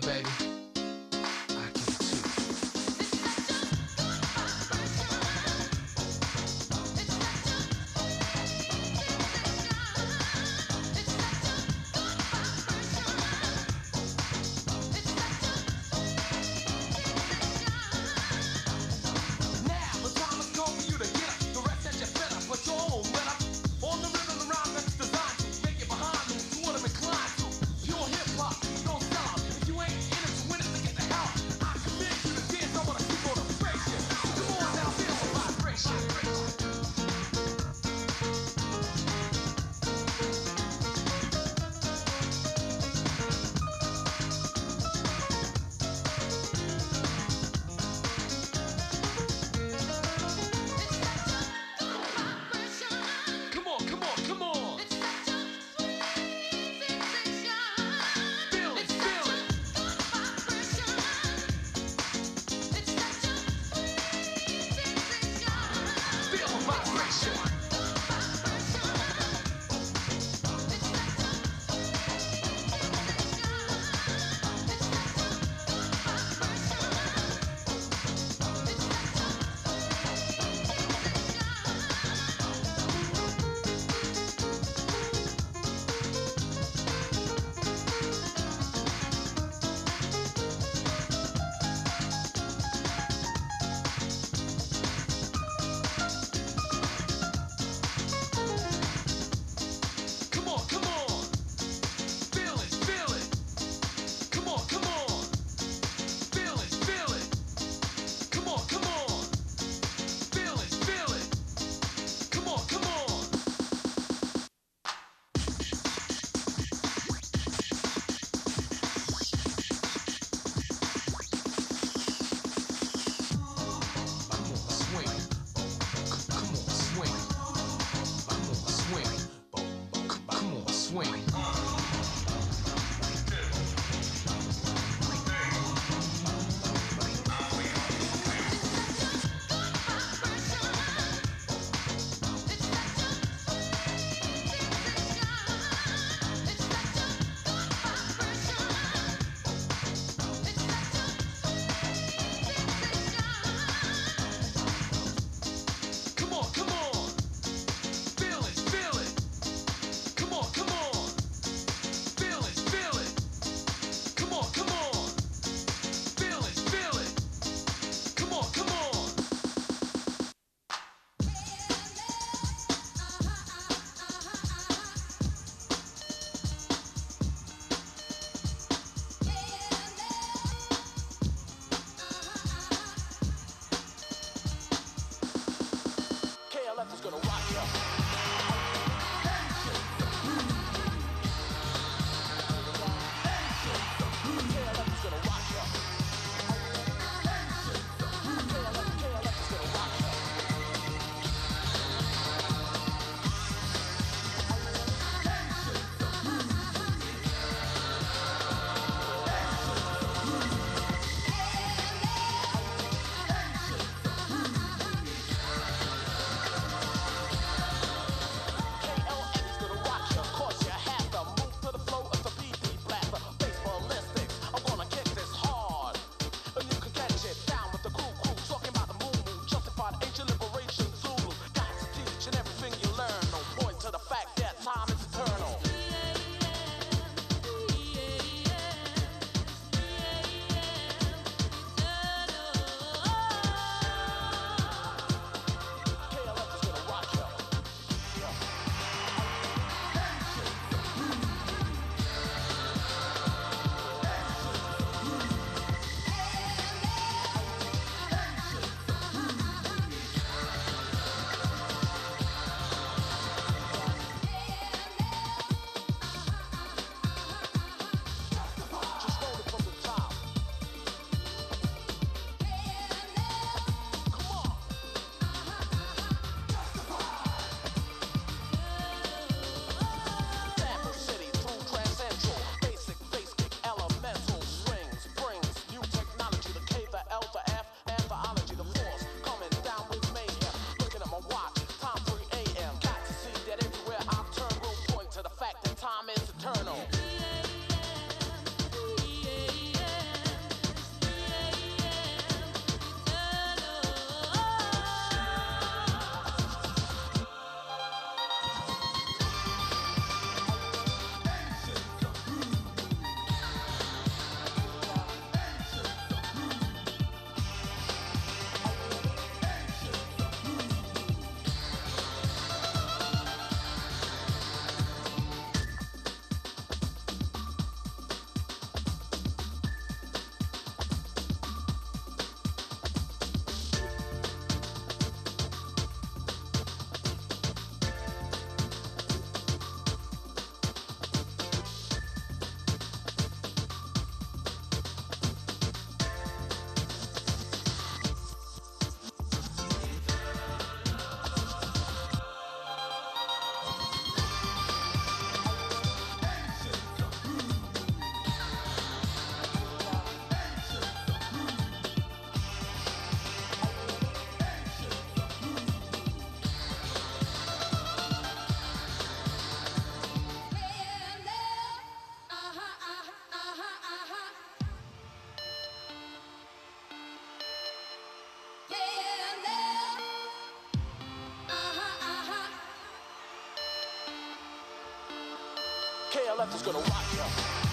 baby. KLF is gonna rock you.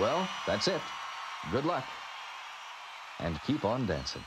Well, that's it. Good luck. And keep on dancing.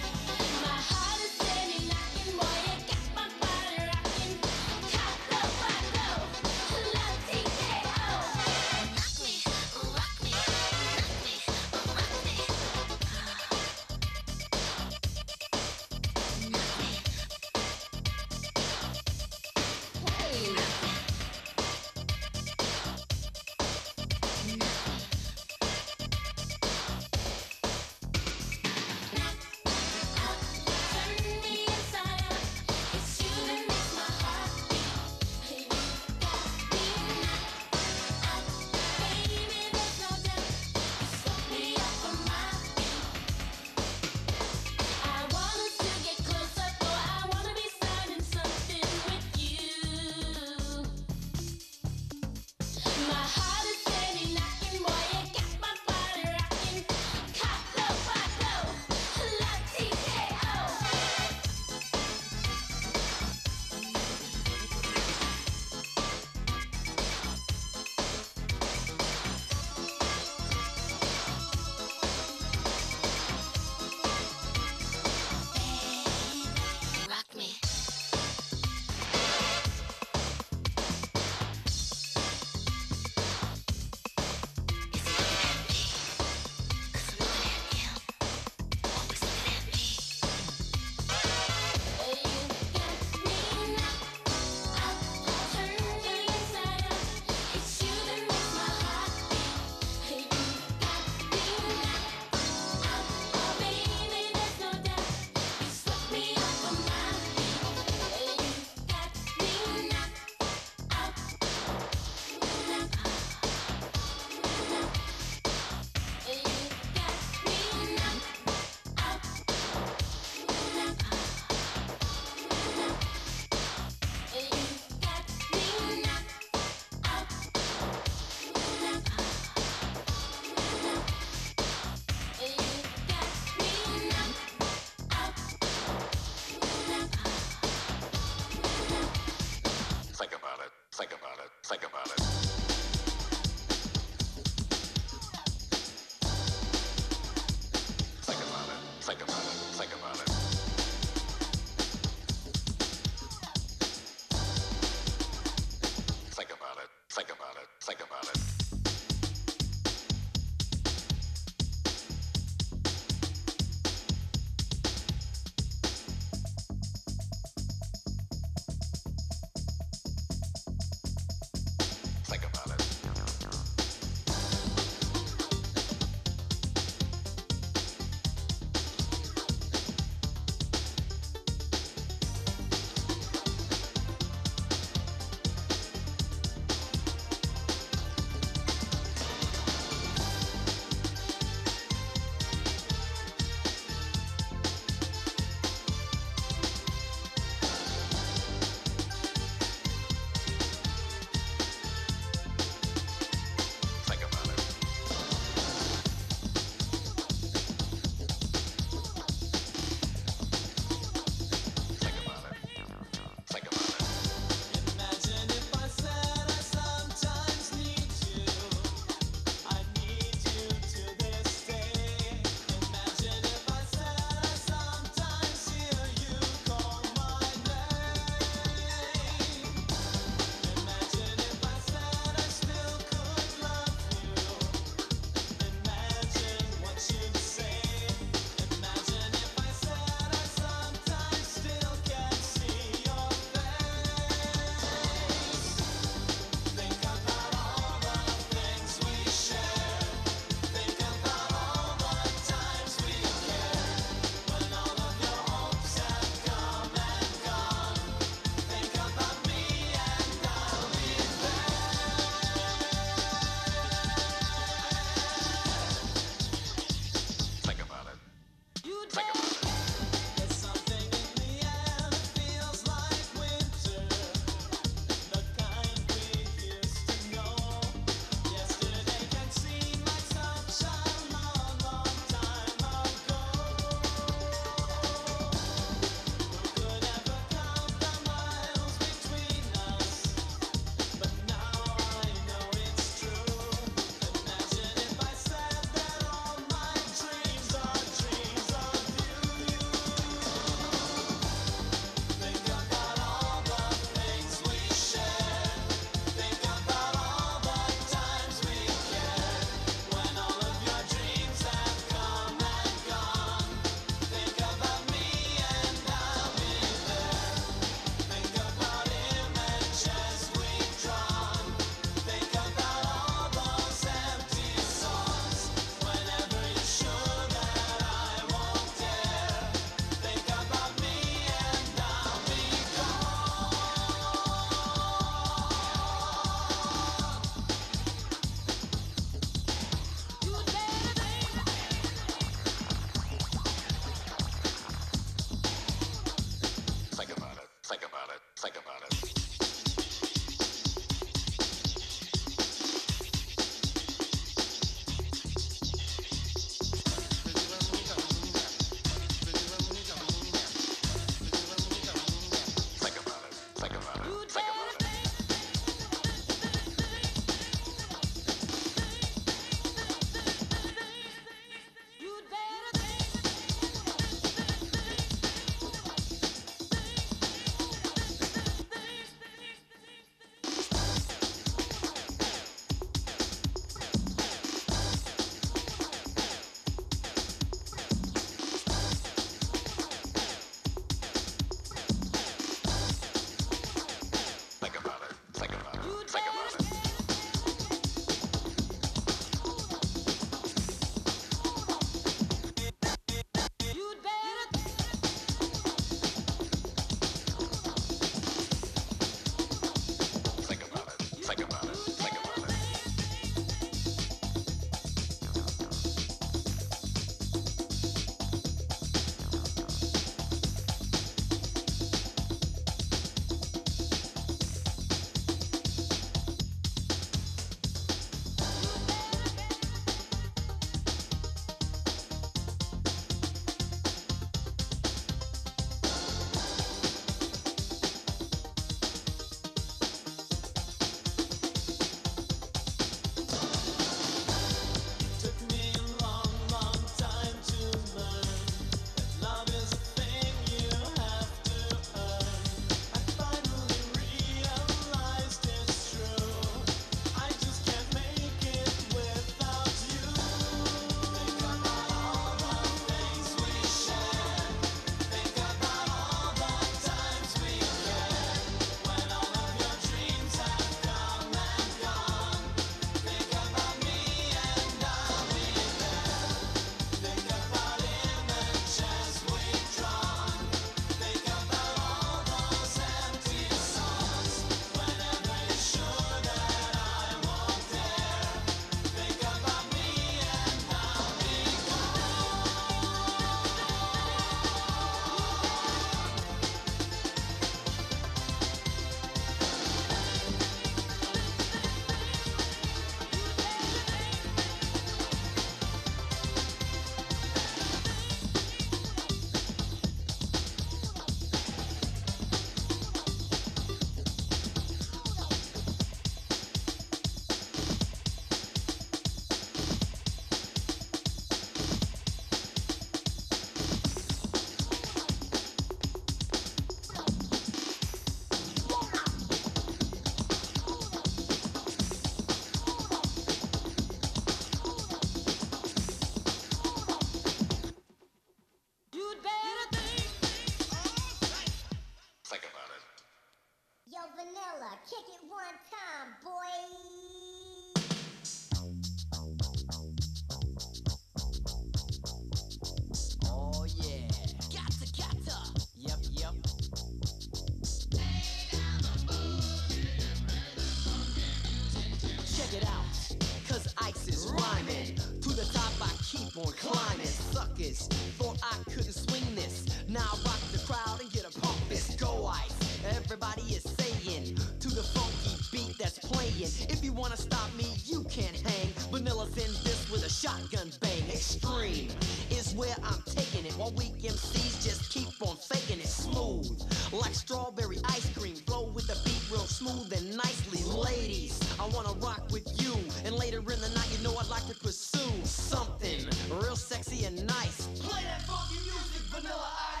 If you wanna stop me, you can't hang. Vanilla's in this with a shotgun bang. Extreme is where I'm taking it. While weak MCs just keep on faking it. Smooth, like strawberry ice cream. Flow with the beat real smooth and nicely. Ladies, I wanna rock with you. And later in the night, you know I'd like to pursue something real sexy and nice. Play that funky music, Vanilla Ice.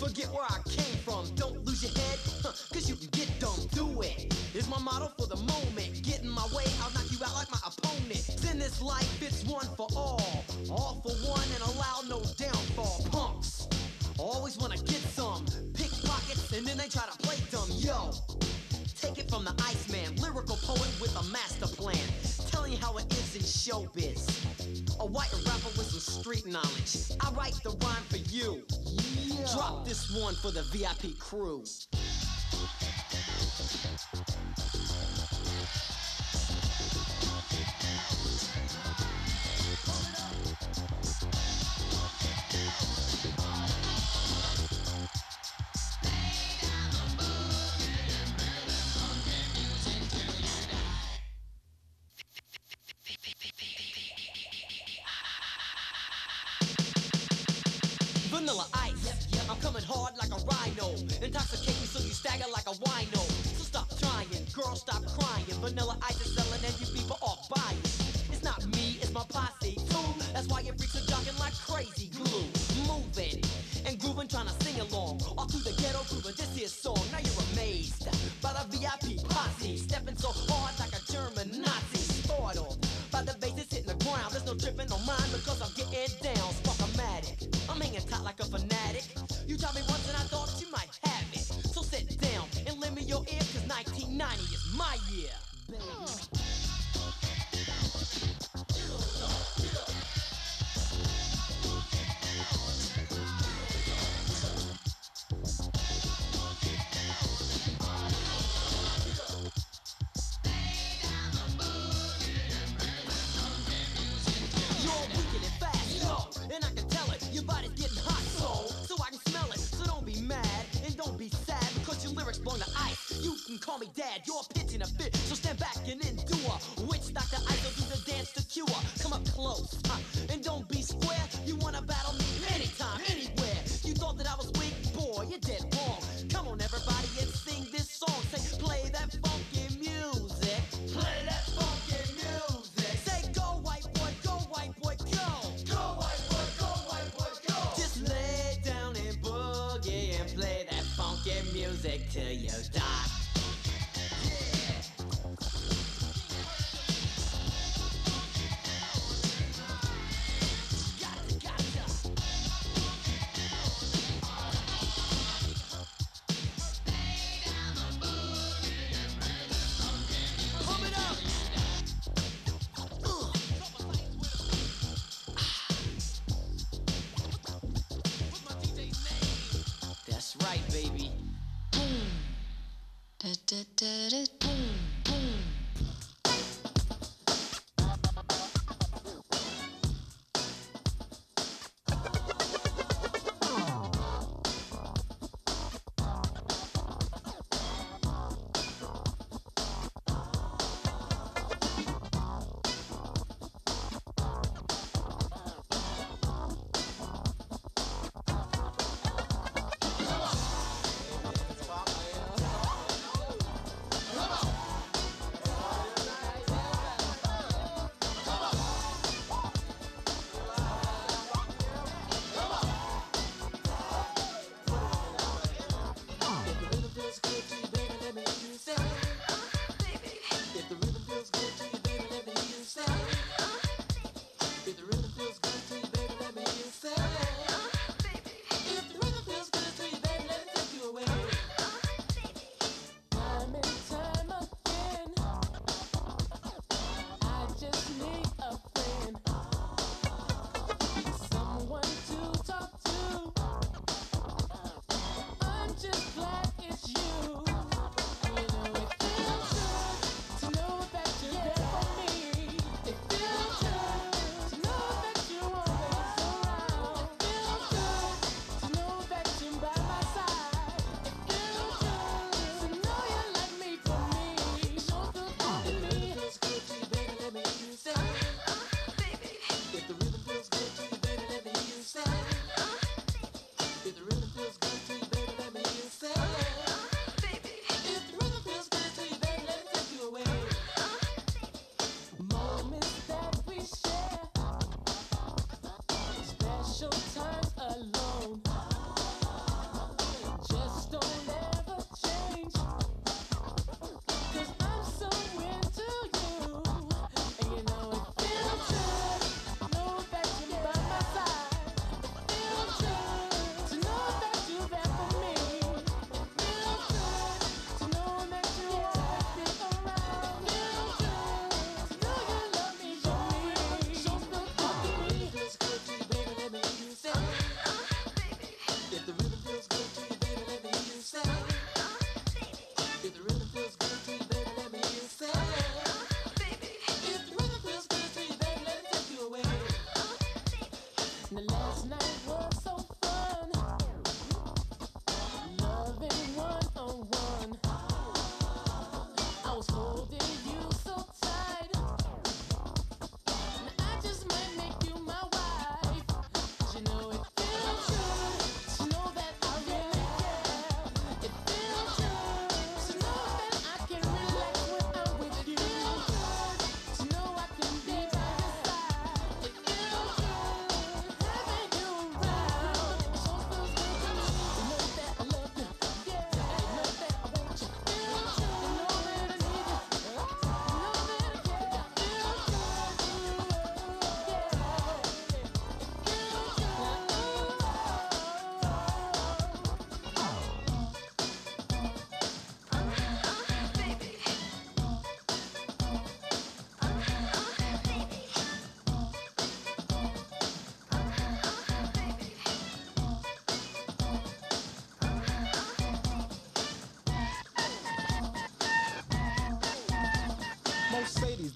forget where I came from. Don't lose your head, huh, cause you can get dumb. Do it. Here's my motto for the moment. Get in my way, I'll knock you out like my opponent. In this life, it's one for all. All for one and allow no downfall. Punks always wanna get some. Pick pockets and then they try to play dumb. Yo, take it from the Iceman, lyrical poet with a master plan. Telling you how it is in showbiz. A white street knowledge. I write the rhyme for you. Yeah. Drop this one for the VIP crew.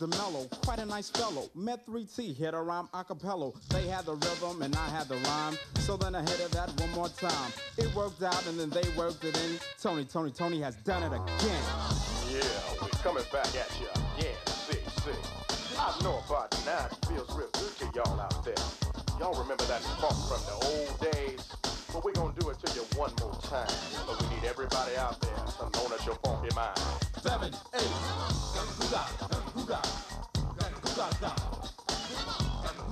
DeMello, quite a nice fellow. Met 3T, hit a rhyme a cappella. They had the rhythm and I had the rhyme. So then I hit it that one more time. It worked out and then they worked it in. Tony, Tony, Tony has done it again. Yeah, we're coming back at you again. See, see. I know about it feels real good to y'all out there. Y'all remember that funk from the old days? Well, we're gonna do it to you one more time. But we need everybody out there to know that your funky mind. Seven, eight. Huga, Kuga, Gan Kuga,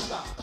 Gan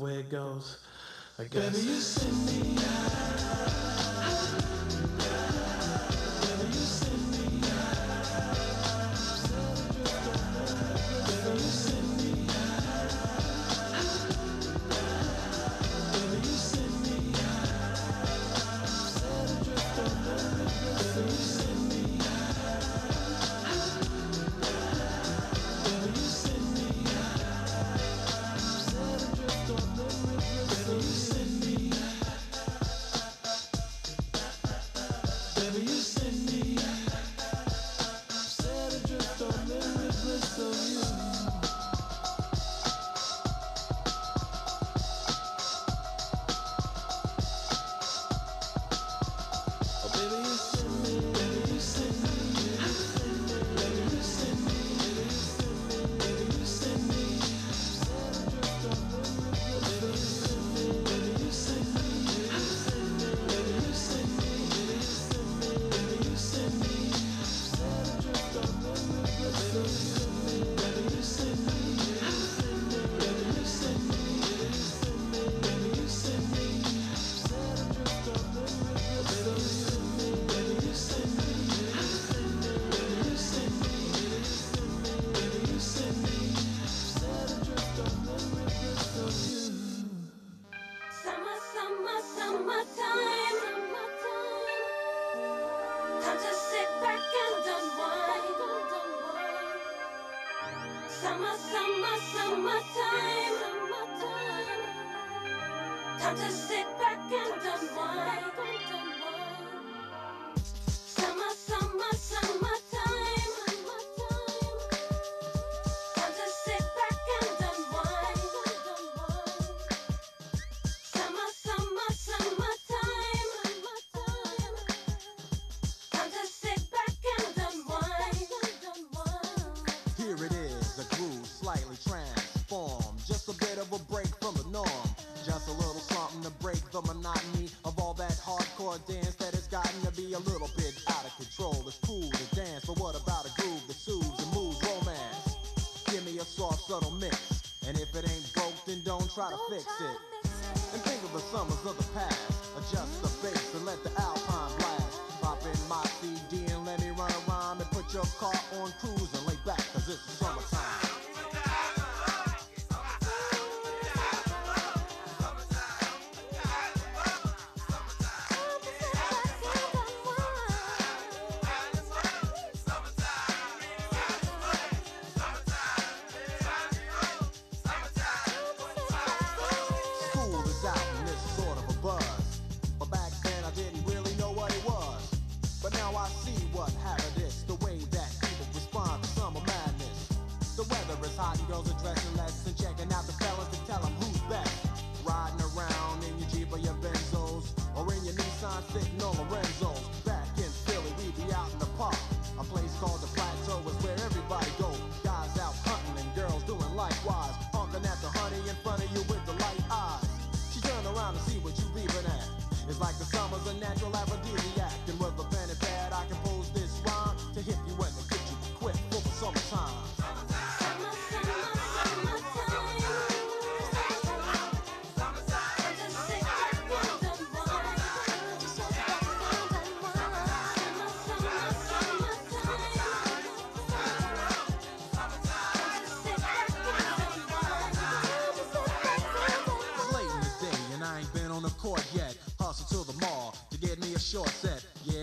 the way it goes. I guess. Baby,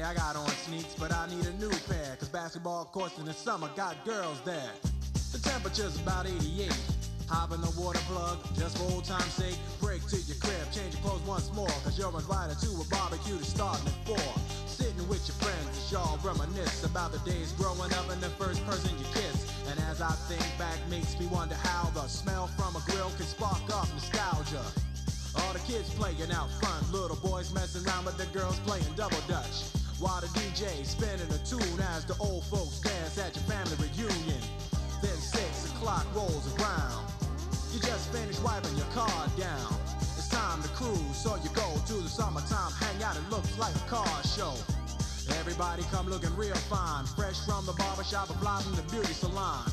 I got on sneaks, but I need a new pair. Cause basketball courts in the summer got girls there. The temperature's about 88. Hop in the water plug, just for old time's sake. Break to your crib, change your clothes once more. Cause you're invited to a barbecue to starting at 4. Sitting with your friends as y'all reminisce about the days growing up and the first person you kiss. And as I think back, makes me wonder how the smell from a grill can spark up nostalgia. All the kids playing out front, little boys messing around with the girls playing double dutch. While the DJ spinning a tune as the old folks dance at your family reunion. Then six o'clock rolls around. You just finished wiping your car down. It's time to cruise, so you go to the summertime hangout. It looks like a car show. Everybody come looking real fine, fresh from the barbershop or fly from the beauty salon.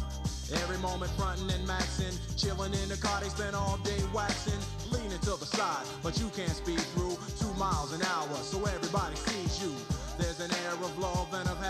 Every moment frontin' and maxin', chillin' in the car, they spend all day waxing, leaning to the side, but you can't speed through two miles an hour, so everybody sees you. There's an air of love and of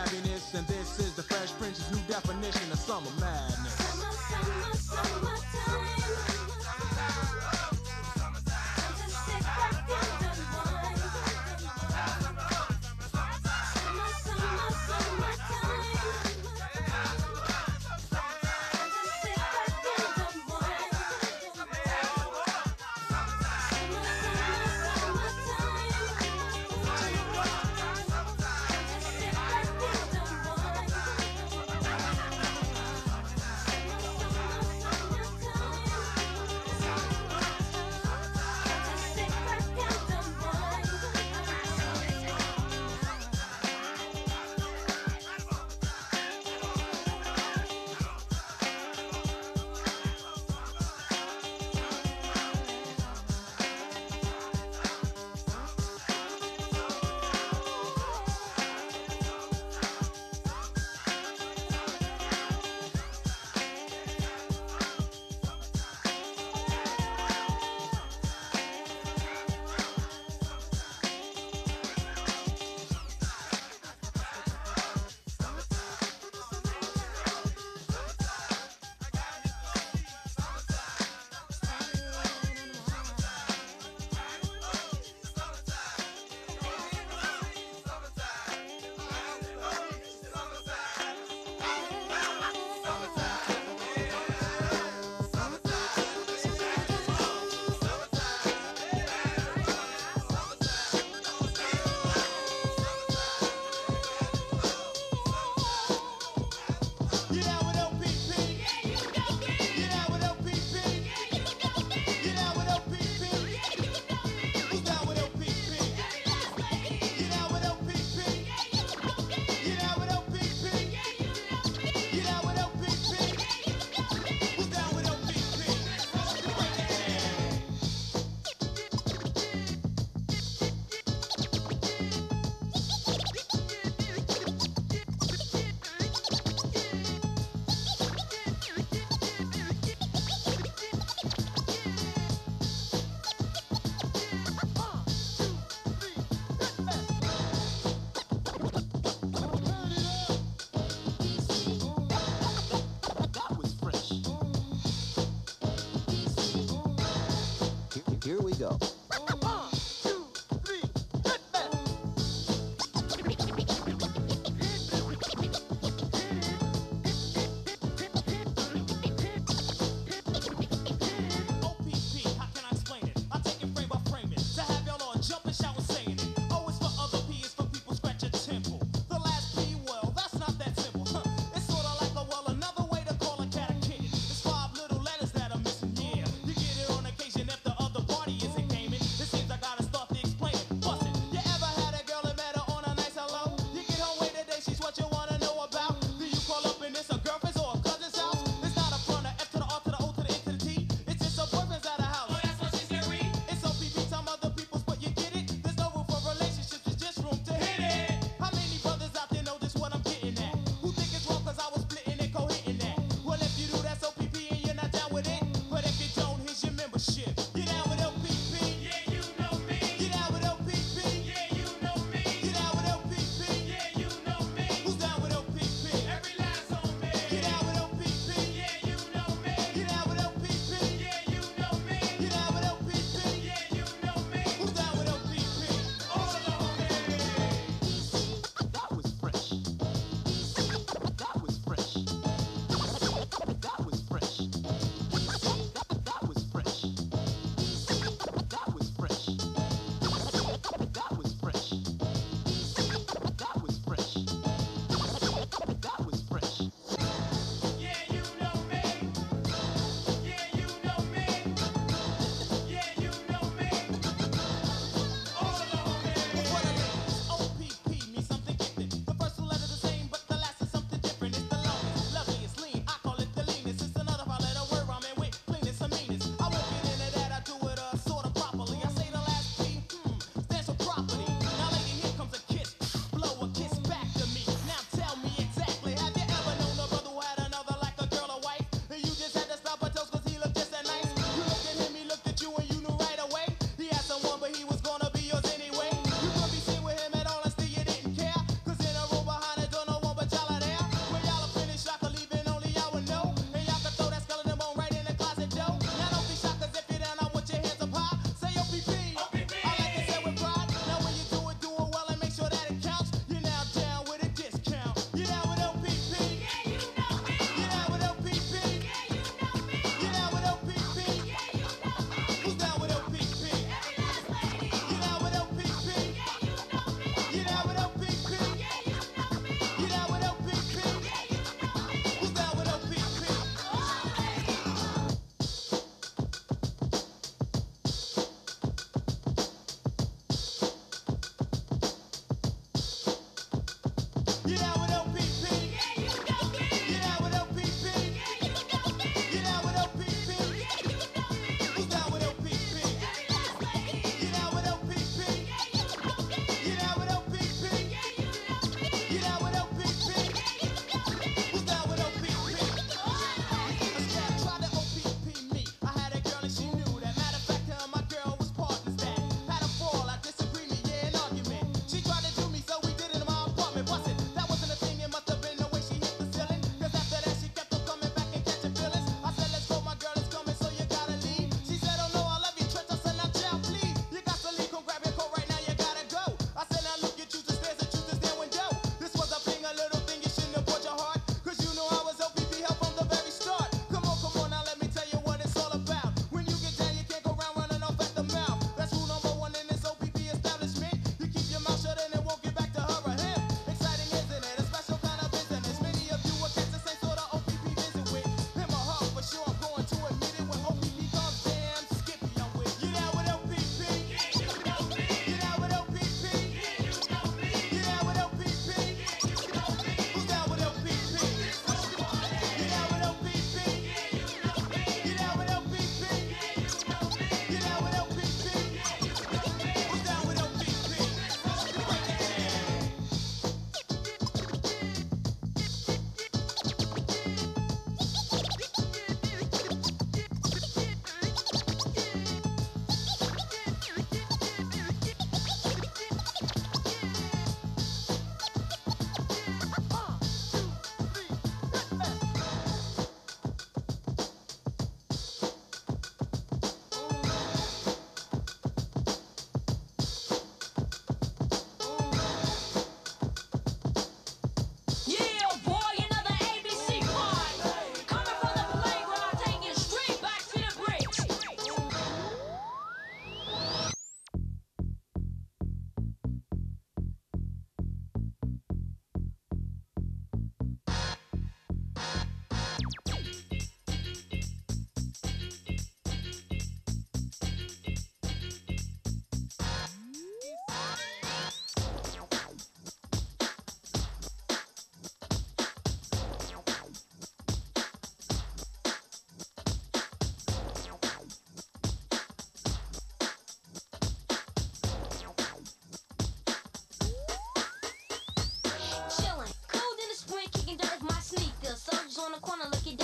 on the corner, look it down.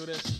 do this.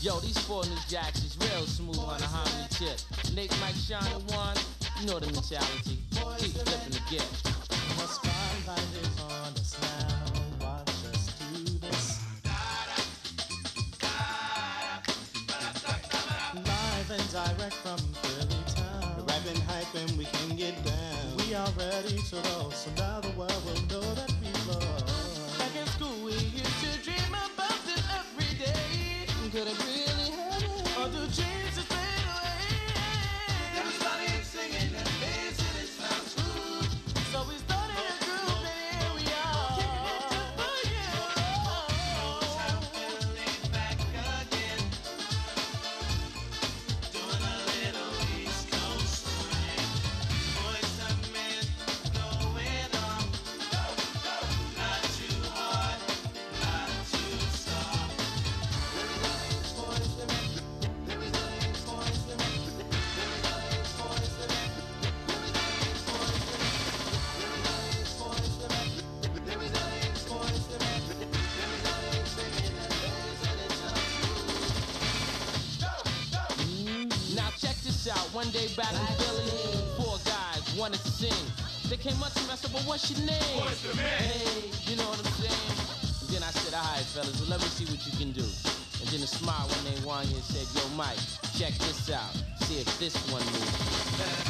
Yo, these four new jacks is real smooth on a homie tip. Nate, Mike, Shine, one, you know the mentality. Keep flipping the gift. One day back in four guys wanted to sing. They came up to me, I said, well, what's your name? What's the name? Hey, you know what I'm saying? Then I said, all right, fellas, well, let me see what you can do. And then a smile when they won and said, yo, Mike, check this out. See if this one moves.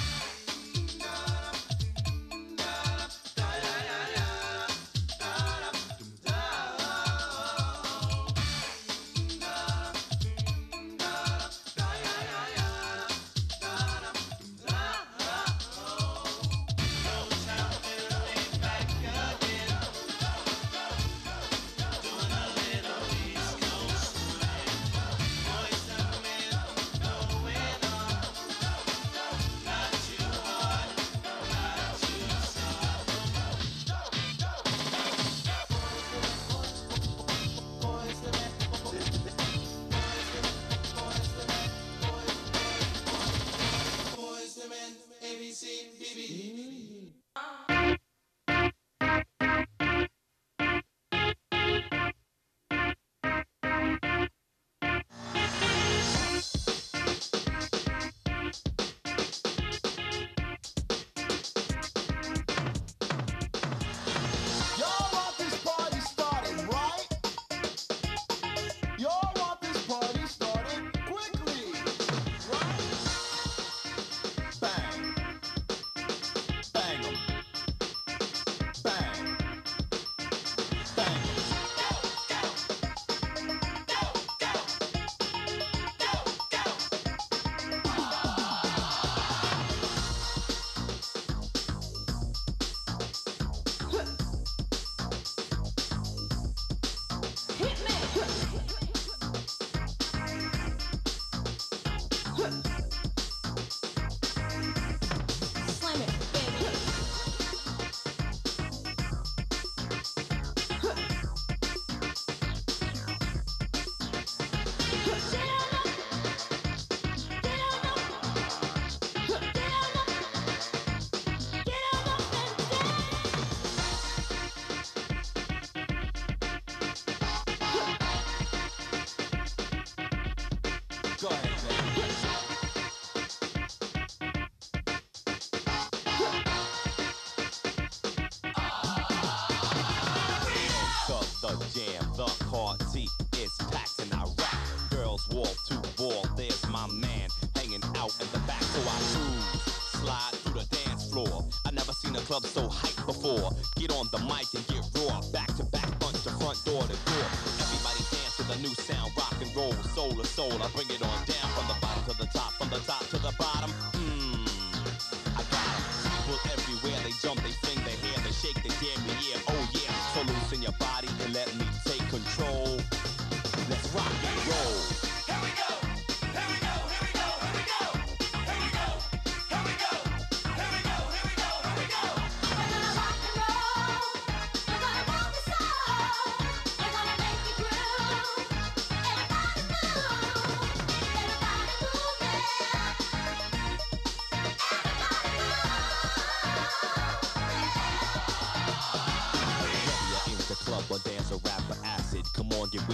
So hyped before. Get on the mic and get raw, back to back, punch the front door to door. Everybody dance to the new sound, rock and roll, soul to soul. I bring it on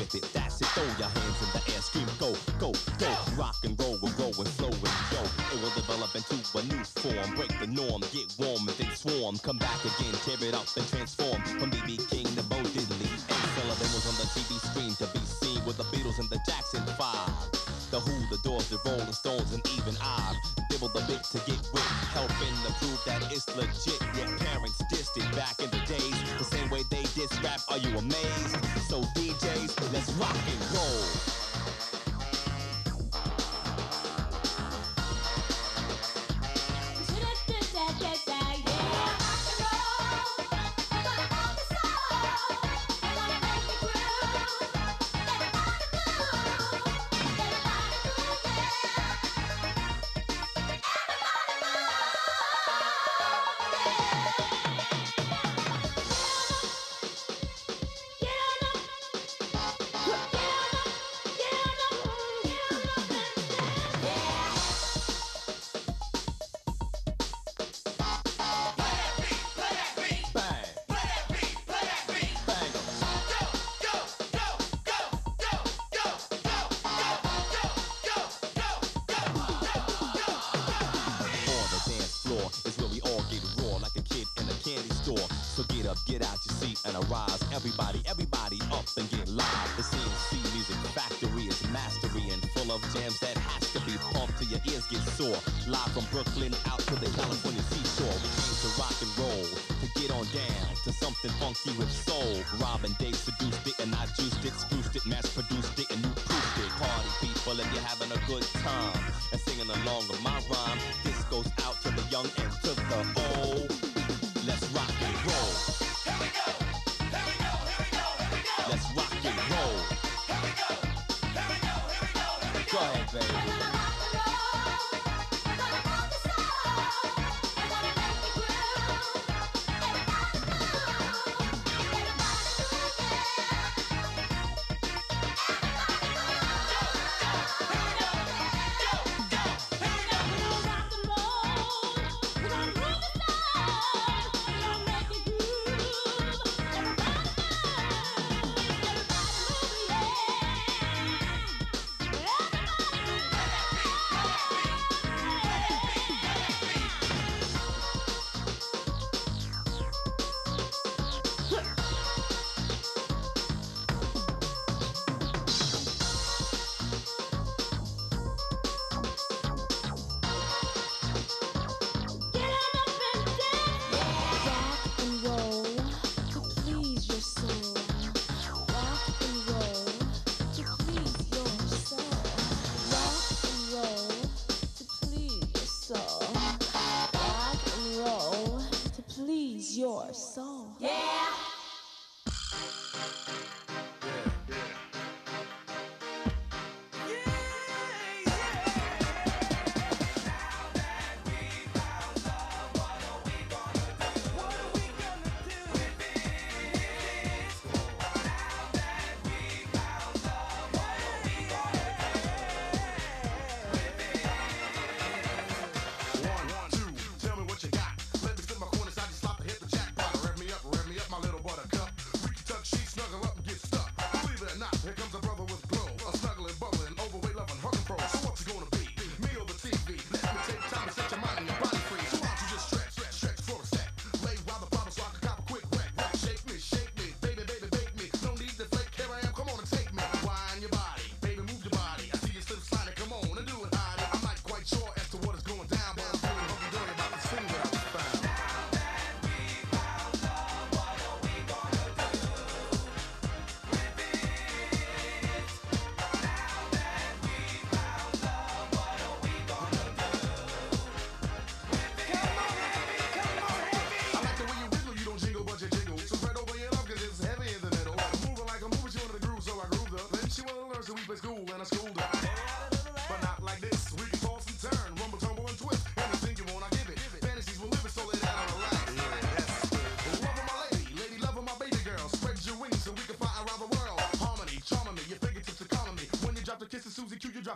with it. That's it. Throw your hands in the air, scream, go, go, go. Rock and roll, we're rolling, flowing, yo. It will develop into a new form. Break the norm, get warm and then swarm. Come back again, tear it up and transform. From BB King to Bo Diddley. Ed Sullivan was on the TV screen to be seen with the Beatles and the Jackson 5. The Who, the Doors, the Rolling Stones, and even I've dibbled the bit to get with, helping to prove that it's legit. Your parents dissed it back in the days, the same way they diss rap. Are you amazed? From Brooklyn out to the California seashore, we came to rock and roll, to get on down, to something funky with soul. Robin Dave seduced it, and I juiced it, spoofed it, mass produced it, and you proofed it. Party people, if you're having a good time, and singing along with my rhyme, this goes out to the young and to the old.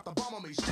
drop the bomb on me.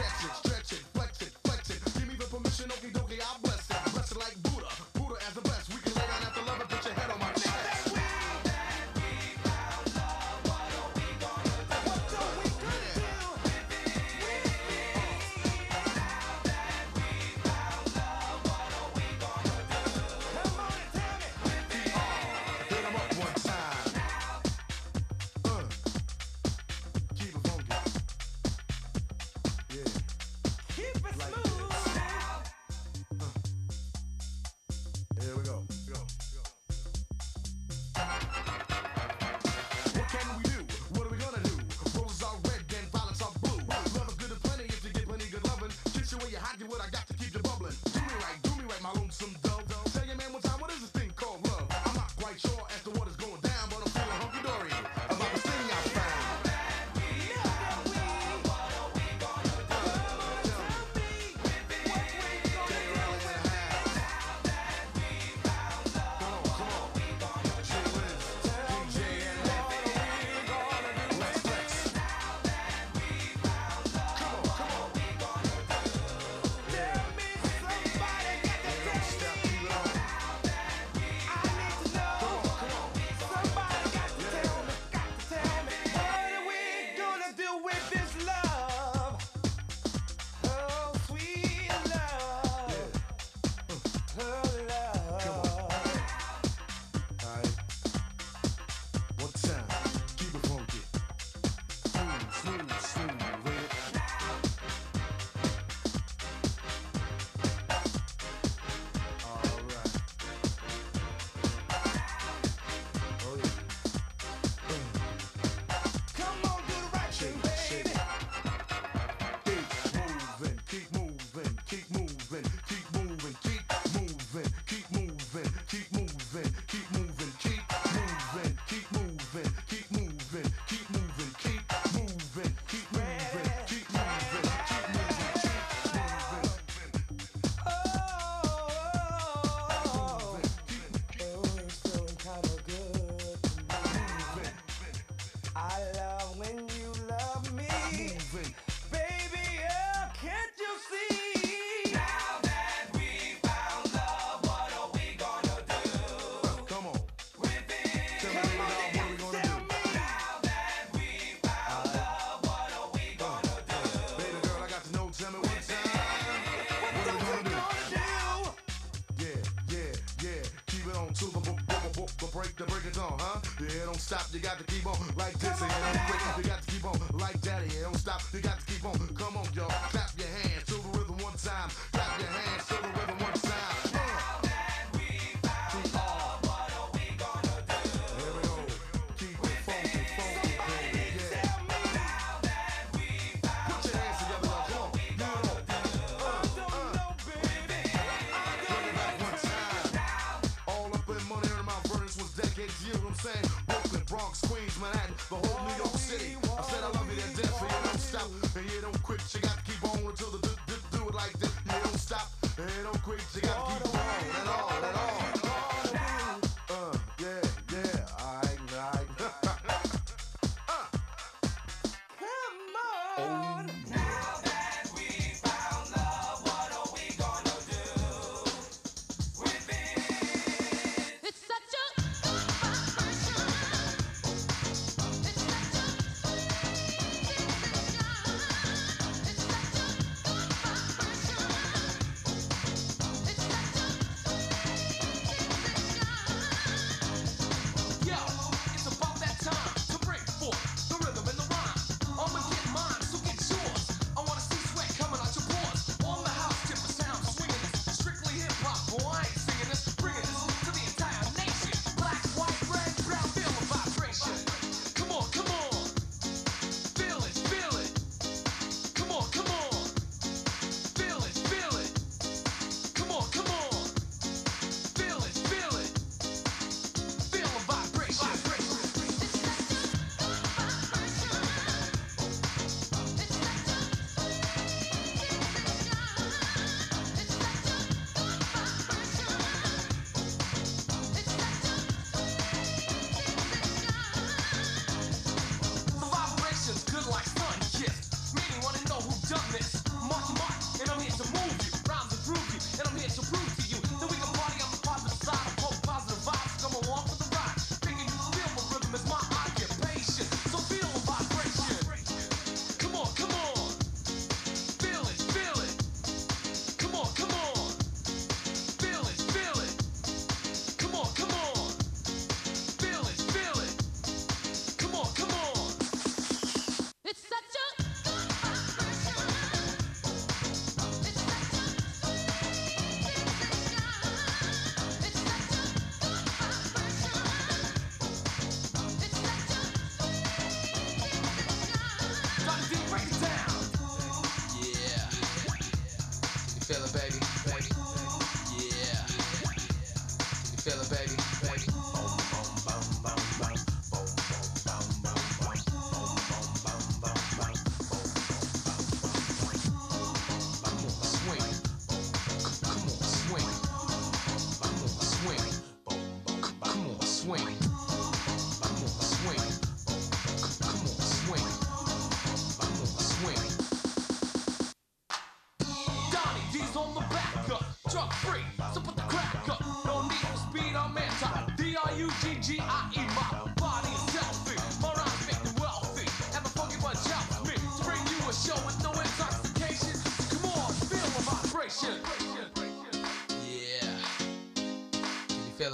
stop, you got to keep on like this, and don't quit, you got to keep on like that, and don't stop, you got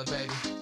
baby.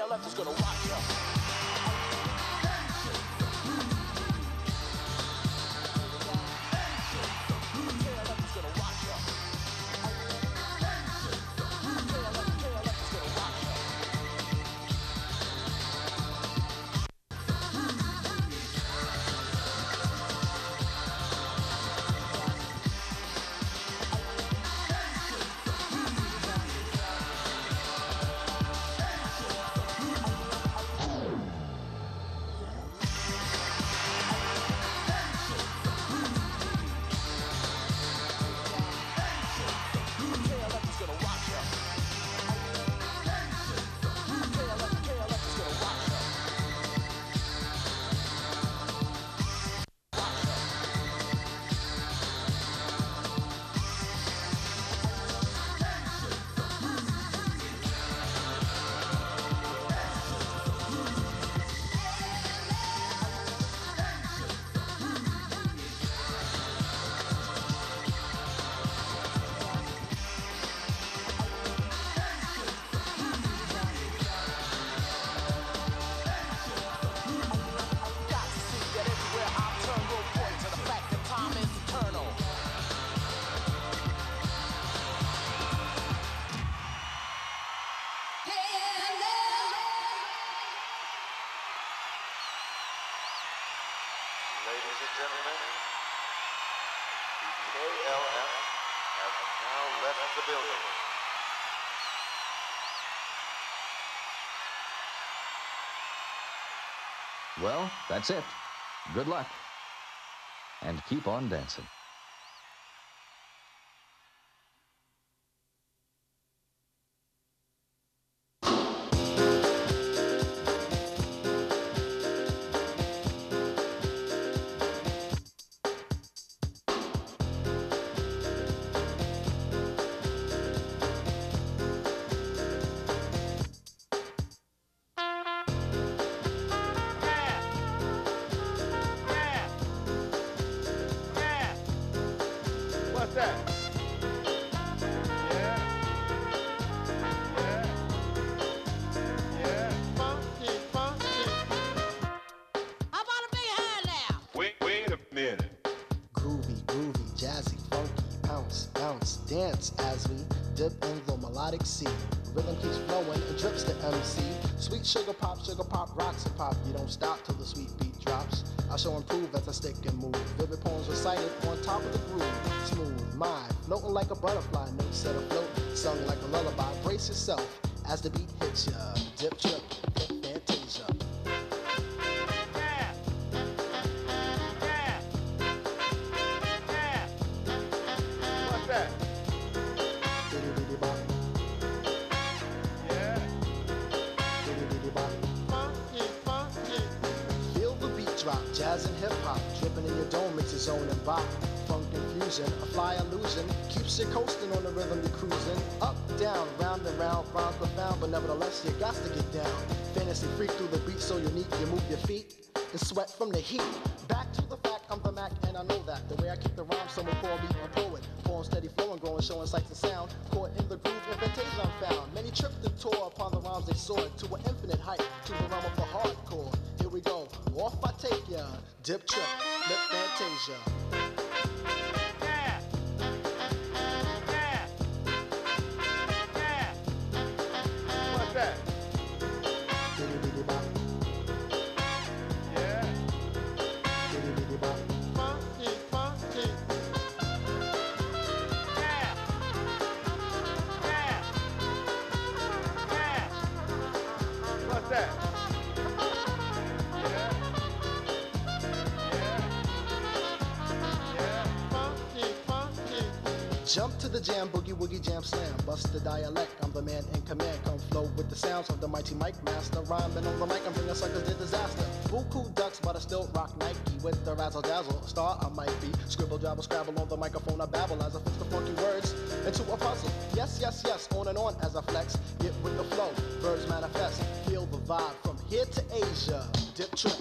KLF is gonna rock ya. And gentlemen, the KLF have now left the building. Well, that's it. Good luck. And keep on dancing. Of the groove. Smooth, mind, floating like a butterfly. No set afloat, sung like a lullaby. Brace yourself as the beat down. Fantasy freak through the beat so unique, you move your feet and sweat from the heat. The jam, boogie woogie jam slam. Bust the dialect, I'm the man in command. Come flow with the sounds of the mighty mic master. Rhyming on the mic, I'm bringing suckers to disaster. Buku ducks, but I still rock Nike with the razzle dazzle. Star I might be. Scribble, jabble, scrabble on the microphone. I babble as I fix the funky words into a puzzle. Yes, yes, yes, on and on as I flex. Get with the flow, birds manifest. Feel the vibe from here to Asia. Dip trip,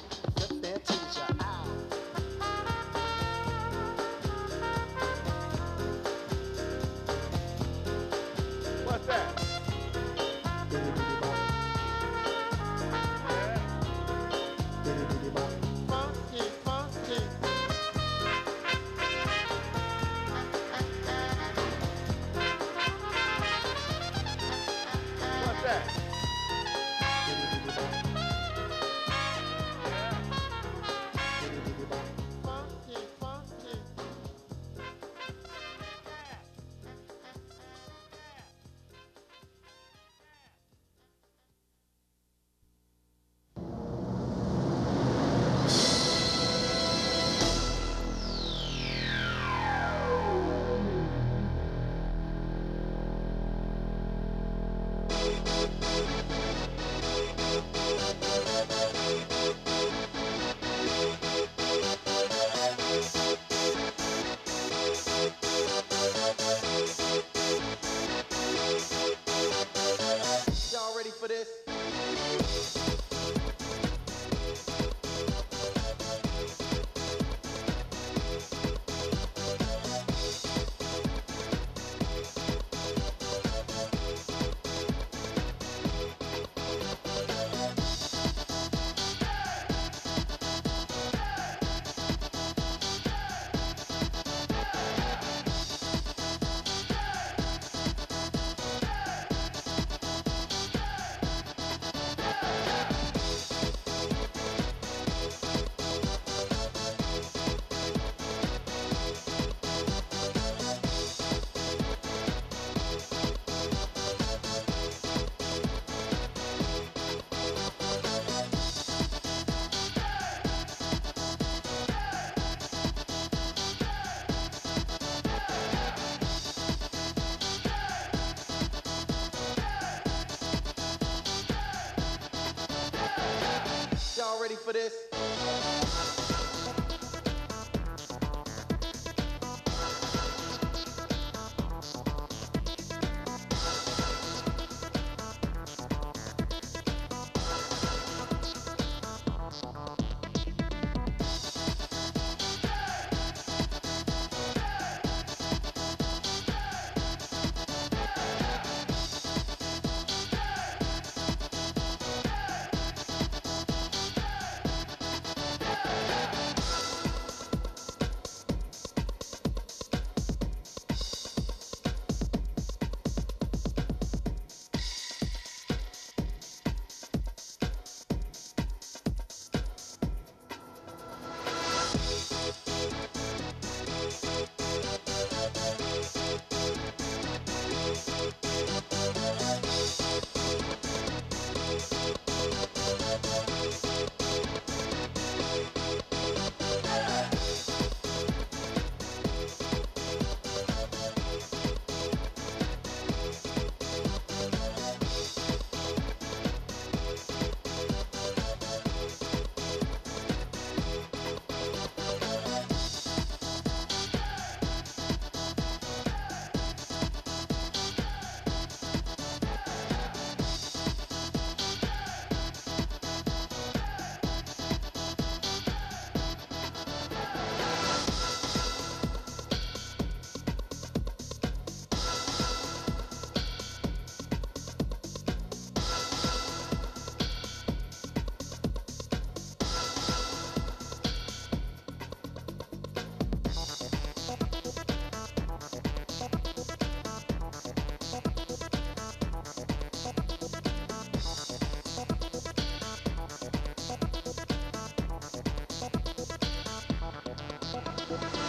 It's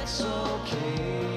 it's okay.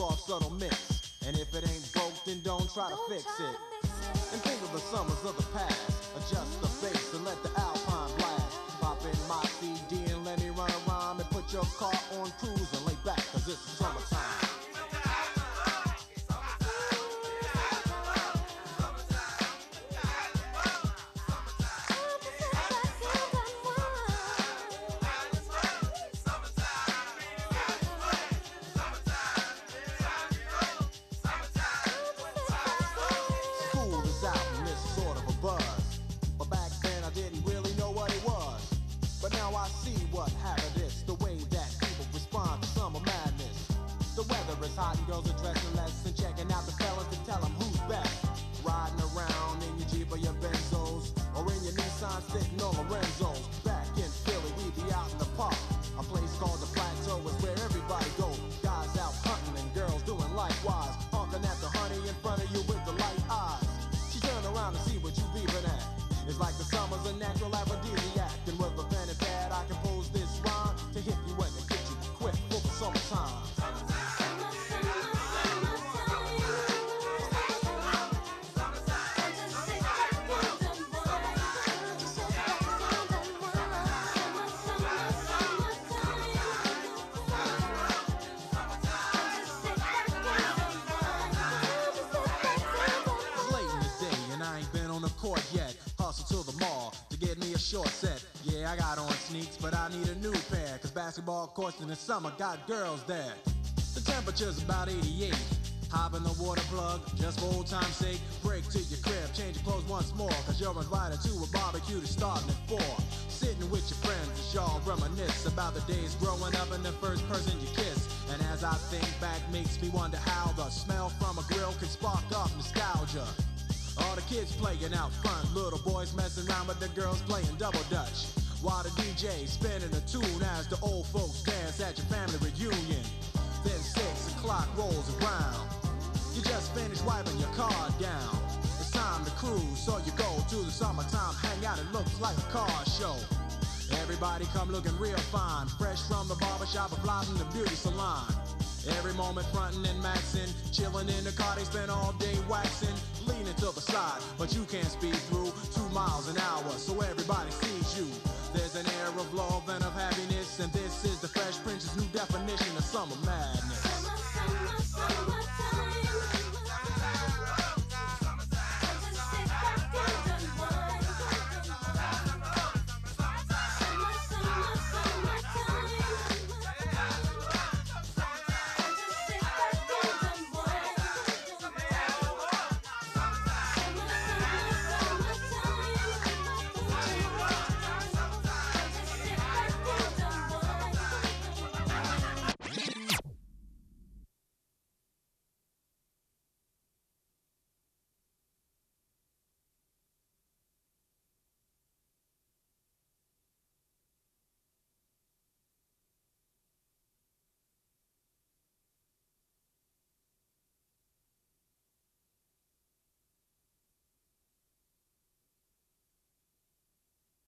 Soft, subtle mix. And if it ain't broke, then don't try to fix it. And think of the summers of the past. Adjust the bass and let the Alpine blast. Pop in my CD and let me run around and put your car on cruise and lay courts in the summer got girls there. The temperature's about 88. Hop in the water plug, just for old time's sake. Break to your crib, change your clothes once more. Cause you're invited to a barbecue that's starting at 4. Sitting with your friends as y'all reminisce about the days growing up and the first person you kiss. And as I think back, makes me wonder how the smell from a grill can spark off nostalgia. All the kids playing out front, little boys messing around with the girls playing double dutch. While the DJ spinning a tune as the old folks dance at your family reunion. Then six o'clock rolls around. You just finished wiping your car down. It's time to cruise, so you go to the summertime hangout. It looks like a car show. Everybody come looking real fine, fresh from the barbershop or fly from the beauty salon. Every moment frontin' and maxin', chillin' in the car, they spend all day waxing, leaning to the side, but you can't speed through two miles an hour, so everybody sees you. There's an air of love and of happiness, and this is the Fresh Prince's new definition of summer